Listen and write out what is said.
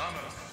Thomas.